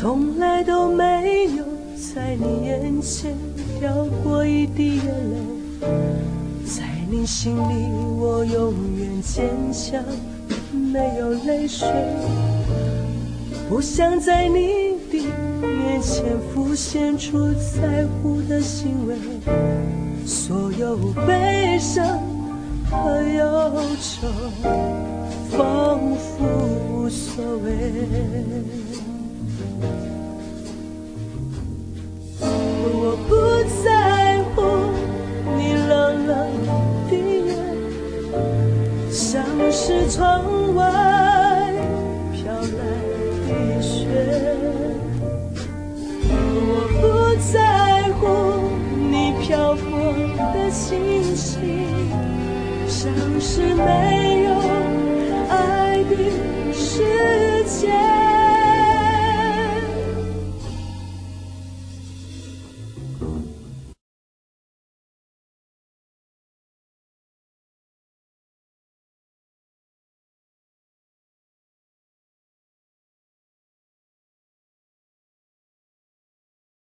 从来都没有在你眼前掉过一滴眼泪，在你心里我永远坚强，没有泪水。不想在你的面前浮现出在乎的行为，所有悲伤和忧愁仿佛无所谓。不在乎你冷冷的眼，像是窗外飘来的雪。我不在乎你漂泊的心情，像是没有。